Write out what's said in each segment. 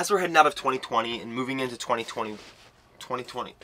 as we're heading out of 2020 and moving into 2020, 2020.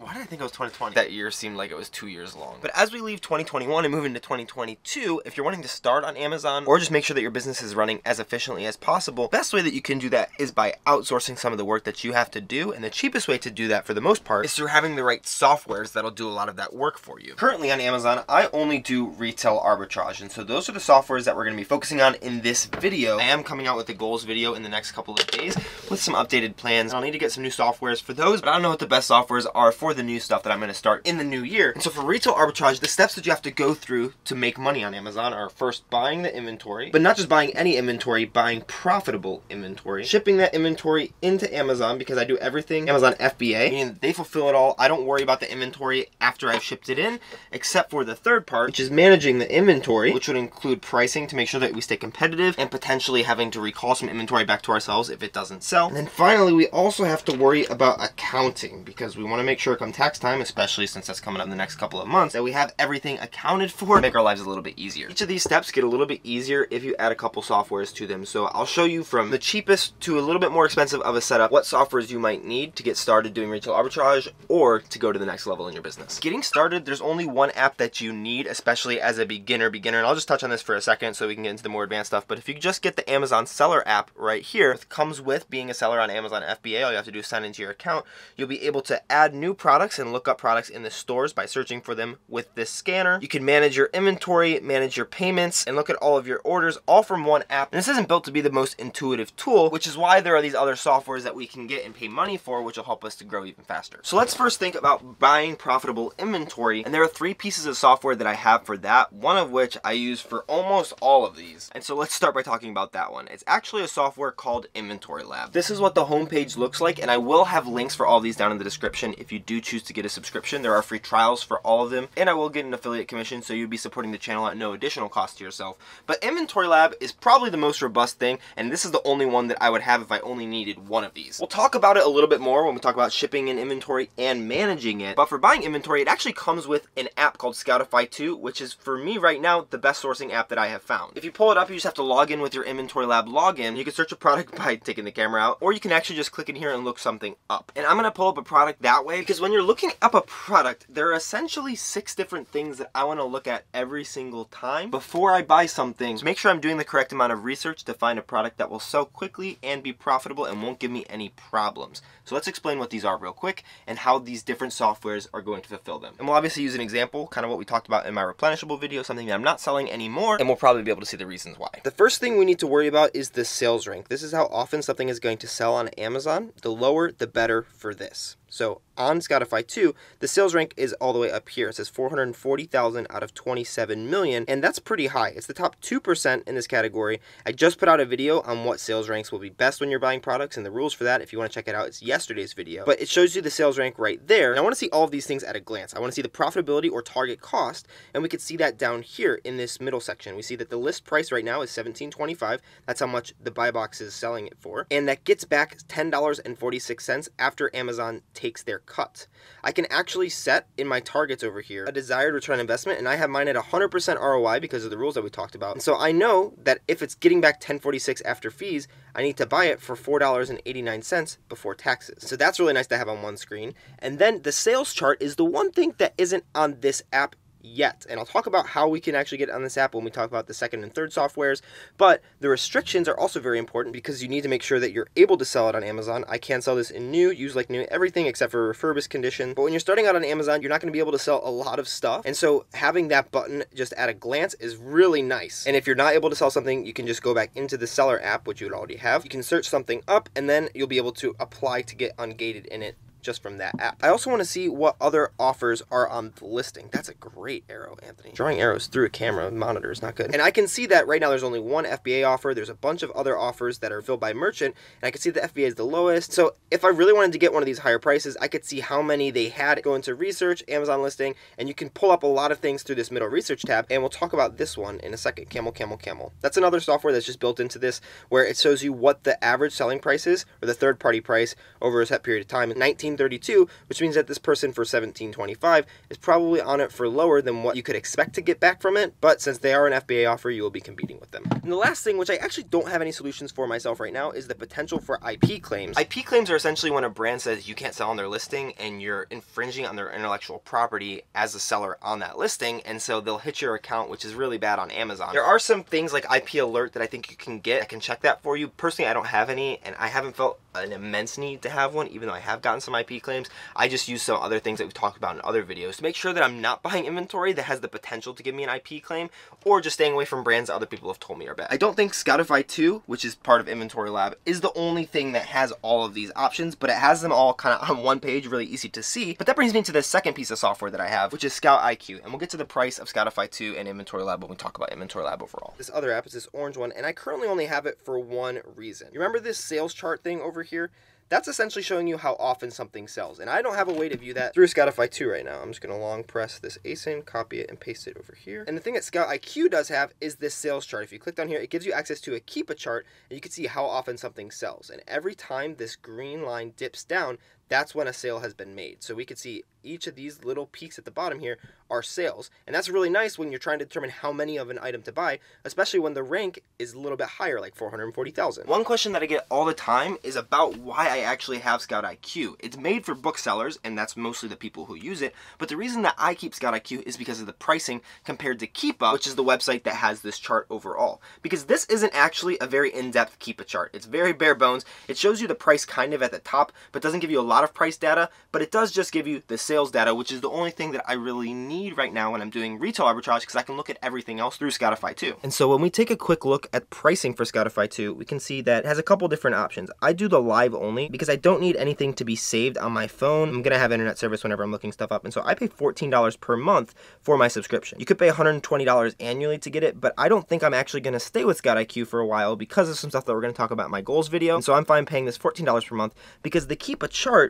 Why did I think it was 2020? That year seemed like it was two years long. But as we leave 2021 and move into 2022, if you're wanting to start on Amazon or just make sure that your business is running as efficiently as possible, the best way that you can do that is by outsourcing some of the work that you have to do. And the cheapest way to do that for the most part is through having the right softwares that'll do a lot of that work for you. Currently on Amazon, I only do retail arbitrage. And so those are the softwares that we're going to be focusing on in this video. I am coming out with a goals video in the next couple of days with some updated plans. I'll need to get some new softwares for those, but I don't know what the best softwares are for the new stuff that I'm going to start in the new year. And so for retail arbitrage, the steps that you have to go through to make money on Amazon are first buying the inventory, but not just buying any inventory, buying profitable inventory, shipping that inventory into Amazon because I do everything Amazon FBA, meaning they fulfill it all. I don't worry about the inventory after I've shipped it in, except for the third part, which is managing the inventory, which would include pricing to make sure that we stay competitive and potentially having to recall some inventory back to ourselves if it doesn't sell. And then finally, we also have to worry about accounting because we want to make sure come tax time, especially since that's coming up in the next couple of months, that we have everything accounted for make our lives a little bit easier. Each of these steps get a little bit easier if you add a couple softwares to them. So I'll show you from the cheapest to a little bit more expensive of a setup, what softwares you might need to get started doing retail arbitrage or to go to the next level in your business. Getting started, there's only one app that you need, especially as a beginner beginner. And I'll just touch on this for a second so we can get into the more advanced stuff. But if you just get the Amazon seller app right here, it comes with being a seller on Amazon FBA. All you have to do is sign into your account. You'll be able to add new products and look up products in the stores by searching for them with this scanner. You can manage your inventory, manage your payments, and look at all of your orders all from one app. And this isn't built to be the most intuitive tool, which is why there are these other softwares that we can get and pay money for, which will help us to grow even faster. So let's first think about buying profitable inventory. And there are three pieces of software that I have for that, one of which I use for almost all of these. And so let's start by talking about that one. It's actually a software called Inventory Lab. This is what the homepage looks like, and I will have links for all these down in the description if you do choose to get a subscription. There are free trials for all of them, and I will get an affiliate commission, so you'd be supporting the channel at no additional cost to yourself. But Inventory Lab is probably the most robust thing, and this is the only one that I would have if I only needed one of these. We'll talk about it a little bit more when we talk about shipping and inventory and managing it, but for buying inventory, it actually comes with an app called Scoutify 2, which is for me right now the best sourcing app that I have found. If you pull it up, you just have to log in with your Inventory Lab login. You can search a product by taking the camera out, or you can actually just click in here and look something up. And I'm gonna pull up a product that way because when you're looking up a product, there are essentially six different things that I wanna look at every single time before I buy something. So make sure I'm doing the correct amount of research to find a product that will sell quickly and be profitable and won't give me any problems. So let's explain what these are real quick and how these different softwares are going to fulfill them. And we'll obviously use an example, kind of what we talked about in my replenishable video, something that I'm not selling anymore, and we'll probably be able to see the reasons why. The first thing we need to worry about is the sales rank. This is how often something is going to sell on Amazon. The lower, the better for this. So on Scoutify 2, the sales rank is all the way up here. It says 440,000 out of 27 million, and that's pretty high. It's the top 2% in this category. I just put out a video on what sales ranks will be best when you're buying products and the rules for that. If you want to check it out, it's yesterday's video. But it shows you the sales rank right there. And I want to see all of these things at a glance. I want to see the profitability or target cost, and we can see that down here in this middle section. We see that the list price right now is 17.25. That's how much the buy box is selling it for. And that gets back $10.46 after Amazon takes their cut. I can actually set in my targets over here a desired return on investment, and I have mine at 100% ROI because of the rules that we talked about. And so I know that if it's getting back 1046 after fees, I need to buy it for $4.89 before taxes. So that's really nice to have on one screen. And then the sales chart is the one thing that isn't on this app yet. And I'll talk about how we can actually get on this app when we talk about the second and third softwares. But the restrictions are also very important because you need to make sure that you're able to sell it on Amazon. I can sell this in new, use like new, everything except for refurbished condition. But when you're starting out on Amazon, you're not going to be able to sell a lot of stuff. And so having that button just at a glance is really nice. And if you're not able to sell something, you can just go back into the seller app, which you would already have. You can search something up and then you'll be able to apply to get ungated in it just from that app. I also want to see what other offers are on the listing. That's a great arrow, Anthony. Drawing arrows through a camera monitor is not good. And I can see that right now there's only one FBA offer. There's a bunch of other offers that are filled by merchant, and I can see the FBA is the lowest. So if I really wanted to get one of these higher prices, I could see how many they had go into research, Amazon listing, and you can pull up a lot of things through this middle research tab. And we'll talk about this one in a second, Camel, Camel, Camel. That's another software that's just built into this where it shows you what the average selling price is or the third party price over a set period of time. 19 1732, which means that this person for 1725 is probably on it for lower than what you could expect to get back from it, but since they are an FBA offer, you will be competing with them. And the last thing, which I actually don't have any solutions for myself right now, is the potential for IP claims. IP claims are essentially when a brand says you can't sell on their listing and you're infringing on their intellectual property as a seller on that listing, and so they'll hit your account, which is really bad on Amazon. There are some things like IP alert that I think you can get. I can check that for you. Personally, I don't have any, and I haven't felt an immense need to have one, even though I have gotten some IP claims. I just use some other things that we've talked about in other videos to make sure that I'm not buying inventory that has the potential to give me an IP claim, or just staying away from brands that other people have told me are bad. I don't think Scoutify 2, which is part of Inventory Lab, is the only thing that has all of these options, but it has them all kind of on one page, really easy to see. But that brings me to the second piece of software that I have, which is Scout IQ, and we'll get to the price of Scoutify 2 and Inventory Lab when we talk about Inventory Lab overall. This other app is this orange one, and I currently only have it for one reason. You remember this sales chart thing over here? That's essentially showing you how often something sells. And I don't have a way to view that through Scoutify 2 right now. I'm just going to long press this ASIN, copy it, and paste it over here. And the thing that Scout IQ does have is this sales chart. If you click down here, it gives you access to a Keepa chart, and you can see how often something sells. And every time this green line dips down, that's when a sale has been made. So we could see each of these little peaks at the bottom here are sales. And that's really nice when you're trying to determine how many of an item to buy, especially when the rank is a little bit higher, like 440,000. One question that I get all the time is about why I actually have Scout IQ. It's made for booksellers, and that's mostly the people who use it, but the reason that I keep Scout IQ is because of the pricing compared to Keepa, which is the website that has this chart overall. Because this isn't actually a very in-depth Keepa chart. It's very bare bones. It shows you the price kind of at the top, but doesn't give you a lot of price data, but it does just give you the sales data, which is the only thing that I really need right now when I'm doing retail arbitrage because I can look at everything else through Scoutify 2. And so when we take a quick look at pricing for Scoutify 2, we can see that it has a couple different options. I do the live only because I don't need anything to be saved on my phone. I'm going to have internet service whenever I'm looking stuff up. And so I pay $14 per month for my subscription. You could pay $120 annually to get it, but I don't think I'm actually going to stay with Scout IQ for a while because of some stuff that we're going to talk about in my goals video. And so I'm fine paying this $14 per month because the a chart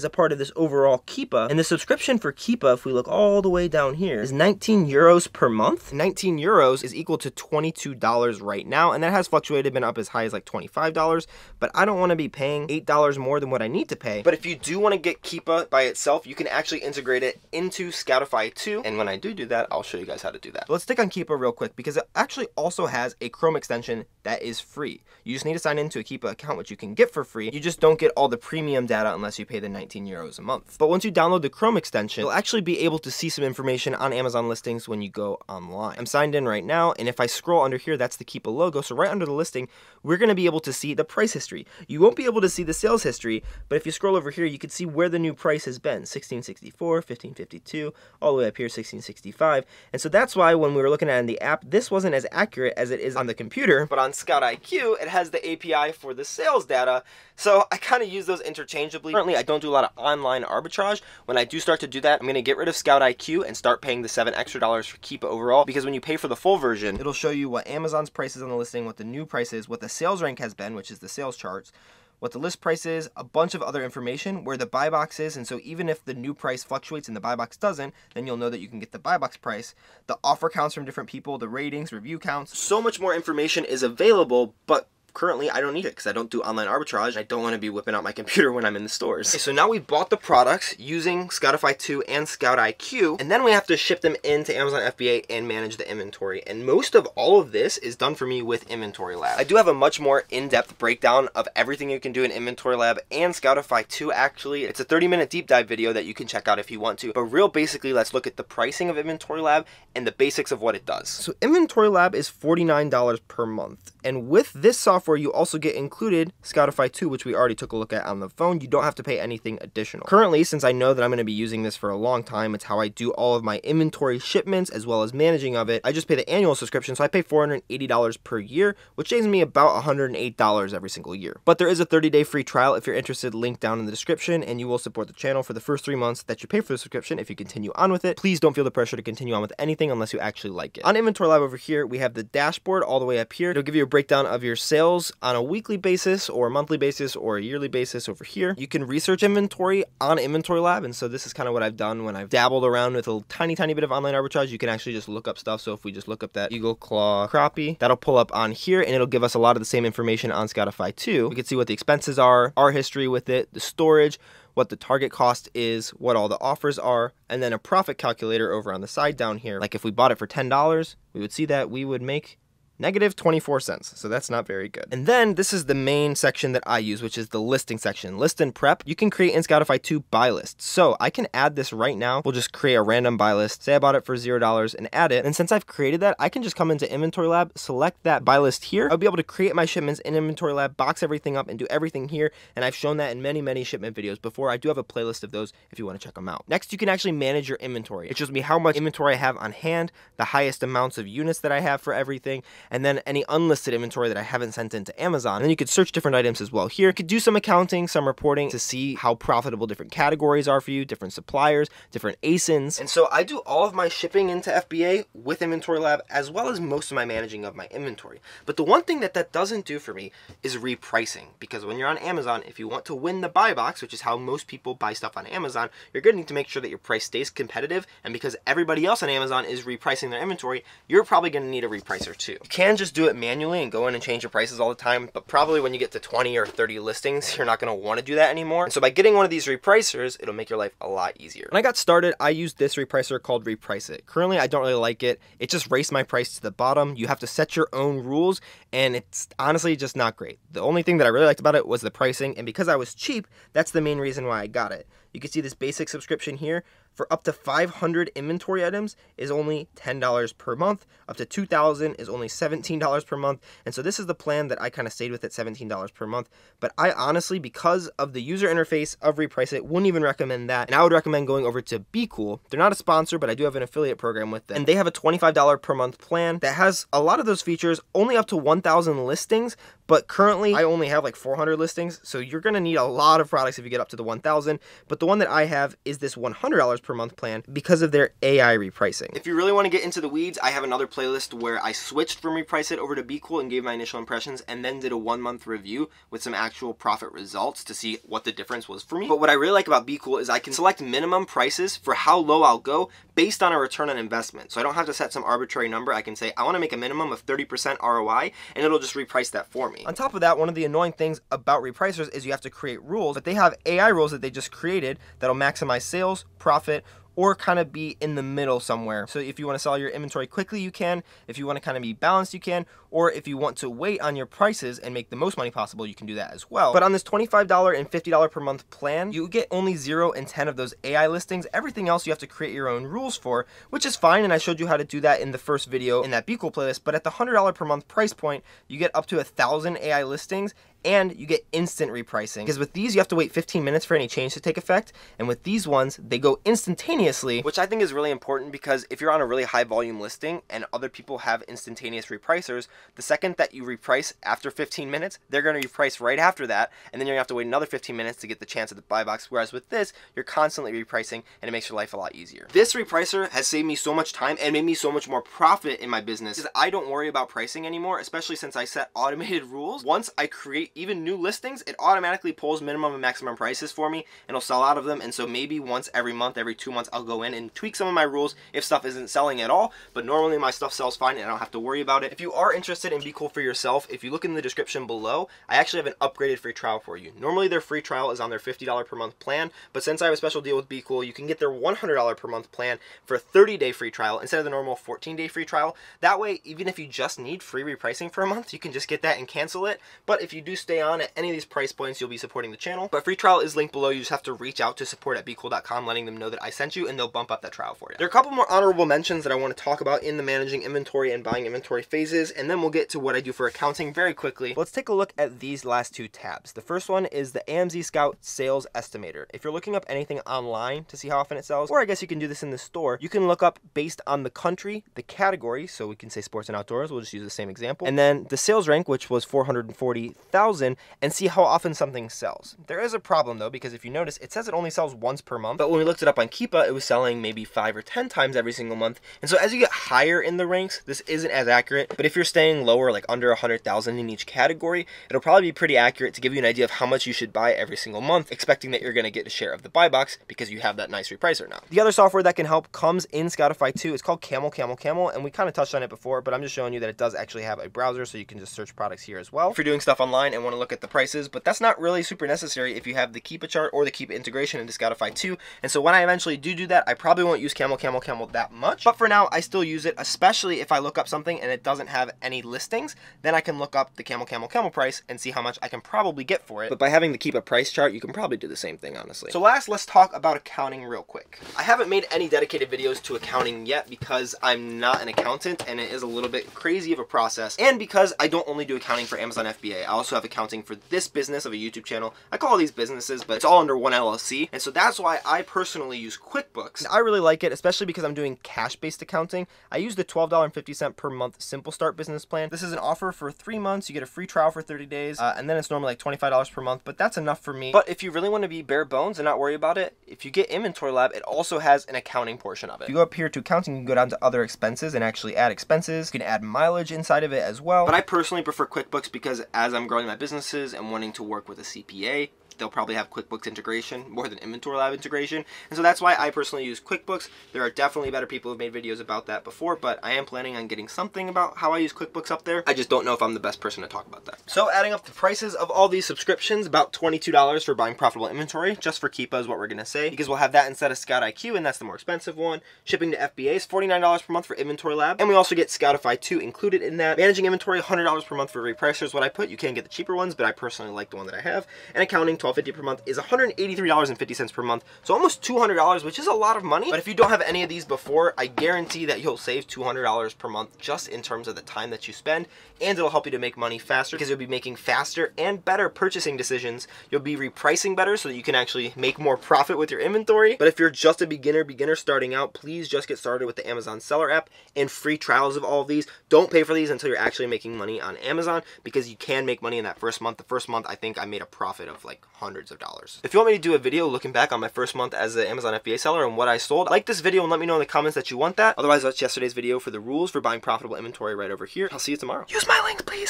is a part of this overall Keepa. And the subscription for Keepa, if we look all the way down here, is 19 euros per month. 19 euros is equal to $22 right now, and that has fluctuated, been up as high as like $25, but I don't want to be paying $8 more than what I need to pay. But if you do want to get Keepa by itself, you can actually integrate it into Scoutify 2, and when I do do that, I'll show you guys how to do that. But let's stick on Keepa real quick, because it actually also has a Chrome extension that is free. You just need to sign into a Keepa account, which you can get for free. You just don't get all the premium data unless you pay the 19 euros a month. But once you download the Chrome extension, you'll actually be able to see some information on Amazon listings when you go online. I'm signed in right now, and if I scroll under here, that's the Keepa logo. So right under the listing, we're going to be able to see the price history. You won't be able to see the sales history, but if you scroll over here, you can see where the new price has been. 1664, 1552, all the way up here, 1665. And so that's why when we were looking at in the app, this wasn't as accurate as it is on the computer, but on Scout IQ, it has the API for the sales data. So I kind of use those interchangeably. Currently, I don't do a lot of online arbitrage. When I do start to do that, I'm to get rid of Scout IQ and start paying the seven extra dollars for Keepa overall because when you pay for the full version, it'll show you what Amazon's price is on the listing, what the new price is, what the sales rank has been, which is the sales charts, what the list price is, a bunch of other information, where the buy box is, and so even if the new price fluctuates and the buy box doesn't, then you'll know that you can get the buy box price. The offer counts from different people, the ratings, review counts. So much more information is available, but currently I don't need it because I don't do online arbitrage. I don't want to be whipping out my computer when I'm in the stores. Okay, so now we bought the products using Scoutify 2 and Scout IQ, and then we have to ship them into Amazon FBA and manage the inventory. And most of all of this is done for me with Inventory Lab. I do have a much more in-depth breakdown of everything you can do in Inventory Lab and Scoutify 2 actually. It's a 30 minute deep dive video that you can check out if you want to. But real basically, let's look at the pricing of Inventory Lab and the basics of what it does. So Inventory Lab is $49 per month. And with this software, you also get included Scoutify 2, which we already took a look at on the phone. You don't have to pay anything additional. Currently, since I know that I'm going to be using this for a long time, it's how I do all of my inventory shipments as well as managing of it. I just pay the annual subscription, so I pay $480 per year, which saves me about $108 every single year. But there is a 30-day free trial if you're interested, link down in the description, and you will support the channel for the first three months that you pay for the subscription if you continue on with it. Please don't feel the pressure to continue on with anything unless you actually like it. On Inventory Lab over here, we have the dashboard all the way up here. It'll give you a breakdown of your sales on a weekly basis or a monthly basis or a yearly basis over here. You can research inventory on Inventory Lab. And so this is kind of what I've done when I've dabbled around with a tiny, tiny bit of online arbitrage. You can actually just look up stuff. So if we just look up that Eagle Claw crappie, that'll pull up on here and it'll give us a lot of the same information on Scoutify too. We can see what the expenses are, our history with it, the storage, what the target cost is, what all the offers are, and then a profit calculator over on the side down here. Like if we bought it for $10, we would see that we would make negative 24 cents. So that's not very good. And then this is the main section that I use, which is the listing section. List and prep. You can create in Scoutify two buy lists. So I can add this right now. We'll just create a random buy list. Say I bought it for $0 and add it. And since I've created that, I can just come into Inventory Lab, select that buy list here. I'll be able to create my shipments in Inventory Lab, box everything up and do everything here. And I've shown that in many, many shipment videos before. I do have a playlist of those if you want to check them out. Next, you can actually manage your inventory. It shows me how much inventory I have on hand, the highest amounts of units that I have for everything, and then any unlisted inventory that I haven't sent into Amazon. And then you could search different items as well. Here, you could do some accounting, some reporting to see how profitable different categories are for you, different suppliers, different ASINs. And so I do all of my shipping into FBA with Inventory Lab as well as most of my managing of my inventory. But the one thing that that doesn't do for me is repricing because when you're on Amazon, if you want to win the buy box, which is how most people buy stuff on Amazon, you're going to need to make sure that your price stays competitive. And because everybody else on Amazon is repricing their inventory, you're probably going to need a repricer too. Can just do it manually and go in and change your prices all the time. But probably when you get to 20 or 30 listings, you're not want to do that anymore. And so by getting one of these repricers, it'll make your life a lot easier. When I got started, I used this repricer called Reprice It. Currently, I don't really like it. It just raced my price to the bottom. You have to set your own rules, and it's honestly just not great. The only thing that I really liked about it was the pricing, and because I was cheap, that's the main reason why I got it. You can see this basic subscription here for up to 500 inventory items is only $10 per month. Up to 2,000 is only $17 per month. And so this is the plan that I kind of stayed with at $17 per month. But I honestly, because of the user interface of Reprice It, wouldn't even recommend that. And I would recommend going over to BQool. They're not a sponsor, but I do have an affiliate program with them. And they have a $25 per month plan that has a lot of those features, only up to 1,000 listings. But currently, I only have like 400 listings. So you're going to need a lot of products if you get up to the 1,000. But the one that I have is this $100 per month plan because of their AI repricing. If you really want to get into the weeds, I have another playlist where I switched from Reprice It over to BQool and gave my initial impressions and then did a one month review with some actual profit results to see what the difference was for me. But what I really like about BQool is I can select minimum prices for how low I'll go based on a return on investment. So I don't have to set some arbitrary number. I can say I want to make a minimum of 30% ROI and it'll just reprice that for me. On top of that, one of the annoying things about repricers is you have to create rules, but they have AI rules that they just created that'll maximize sales, profit, or kind of be in the middle somewhere. So if you want to sell your inventory quickly, you can. If you want to kind of be balanced, you can. Or if you want to wait on your prices and make the most money possible, you can do that as well. But on this $25 and $50 per month plan, you get only 0 and 10 of those AI listings. Everything else you have to create your own rules for, which is fine. And I showed you how to do that in the first video in that Be playlist. But at the $100 per month price point, you get up to a thousand AI listings and you get instant repricing. Because with these, you have to wait 15 minutes for any change to take effect, and with these ones, they go instantaneously, which I think is really important because if you're on a really high volume listing and other people have instantaneous repricers, the second that you reprice after 15 minutes, they're going to reprice right after that, and then you're to have to wait another 15 minutes to get the chance at the buy box, whereas with this, you're constantly repricing, and it makes your life a lot easier. This repricer has saved me so much time and made me so much more profit in my business because I don't worry about pricing anymore, especially since I set automated rules. Once I create even new listings, it automatically pulls minimum and maximum prices for me and it'll sell out of them. And so maybe once every month, every two months, I'll go in and tweak some of my rules if stuff isn't selling at all. But normally my stuff sells fine and I don't have to worry about it. If you are interested in BQool for yourself, if you look in the description below, I actually have an upgraded free trial for you. Normally their free trial is on their $50 per month plan, but since I have a special deal with BQool, you can get their $100 per month plan for a 30 day free trial instead of the normal 14 day free trial. That way, even if you just need free repricing for a month, you can just get that and cancel it. But if you do stay on at any of these price points, you'll be supporting the channel. But free trial is linked below. You just have to reach out to support at bqool.com, letting them know that I sent you, and they'll bump up that trial for you. There are a couple more honorable mentions that I want to talk about in the managing inventory and buying inventory phases, and then we'll get to what I do for accounting very quickly. Let's take a look at these last two tabs. The first one is the AMZ Scout Sales Estimator. If you're looking up anything online to see how often it sells, or I guess you can do this in the store, you can look up based on the country, the category, so we can say sports and outdoors, we'll just use the same example, and then the sales rank, which was 440,000, and see how often something sells. There is a problem though, because if you notice, it says it only sells once per month, but when we looked it up on Keepa, it was selling maybe five or ten times every single month. And so as you get higher in the ranks, this isn't as accurate. But if you're staying lower, like under a 100,000 in each category, it'll probably be pretty accurate to give you an idea of how much you should buy every single month, expecting that you're going to get a share of the buy box because you have that nice repricer now. The other software that can help comes in Scoutify 2. It's called Camel Camel Camel, and we kind of touched on it before, but I'm just showing you that it does actually have a browser, so you can just search products here as well. If you're doing stuff online and want to look at the prices, but that's not really super necessary if you have the Keepa chart or the Keepa integration into Scoutify 2. And so when I eventually do do that, I probably won't use Camel Camel Camel that much, but for now, I still use it, especially if I look up something and it doesn't have any listings, then I can look up the Camel Camel Camel price and see how much I can probably get for it. But by having the Keepa price chart, you can probably do the same thing, honestly. So last, let's talk about accounting real quick. I haven't made any dedicated videos to accounting yet because I'm not an accountant and it is a little bit crazy of a process. And because I don't only do accounting for Amazon FBA, I also have accounting for this business of a YouTube channel. I call these businesses, but it's all under one LLC. And so that's why I personally use QuickBooks. I really like it, especially because I'm doing cash-based accounting. I use the $12.50 per month Simple Start business plan. This is an offer for three months. You get a free trial for 30 days, uh, and then it's normally like $25 per month, but that's enough for me. But if you really want to be bare bones and not worry about it, if you get Inventory Lab, it also has an accounting portion of it. If you go up here to accounting, you can go down to other expenses and actually add expenses. You can add mileage inside of it as well. But I personally prefer QuickBooks because as I'm growing my businesses and wanting to work with a CPA, they'll probably have QuickBooks integration more than Inventory Lab integration. And so that's why I personally use QuickBooks. There are definitely better people who've made videos about that before, but I am planning on getting something about how I use QuickBooks up there. I just don't know if I'm the best person to talk about that. So adding up the prices of all these subscriptions, about $22 for buying profitable inventory, just for Keepa is what we're gonna say, because we'll have that instead of Scout IQ, and that's the more expensive one. Shipping to FBA is $49 per month for Inventory Lab, and we also get Scoutify 2 included in that. Managing inventory, $100 per month for repricer is what I put. You can get the cheaper ones, but I personally like the one that I have. And accounting, $12.50 per month is $183.50 per month, so almost $200, which is a lot of money. But if you don't have any of these before, I guarantee that you'll save $200 per month just in terms of the time that you spend, and it'll help you to make money faster because you'll be making faster and better purchasing decisions. You'll be repricing better so that you can actually make more profit with your inventory. But if you're just a beginner, beginner starting out, please just get started with the Amazon Seller app and free trials of all of these. Don't pay for these until you're actually making money on Amazon because you can make money in that first month. The first month, I think I made a profit of like hundreds of dollars. If you want me to do a video looking back on my first month as an Amazon FBA seller and what I sold, like this video and let me know in the comments that you want that. Otherwise, watch yesterday's video for the rules for buying profitable inventory right over here. I'll see you tomorrow. Use my links, please.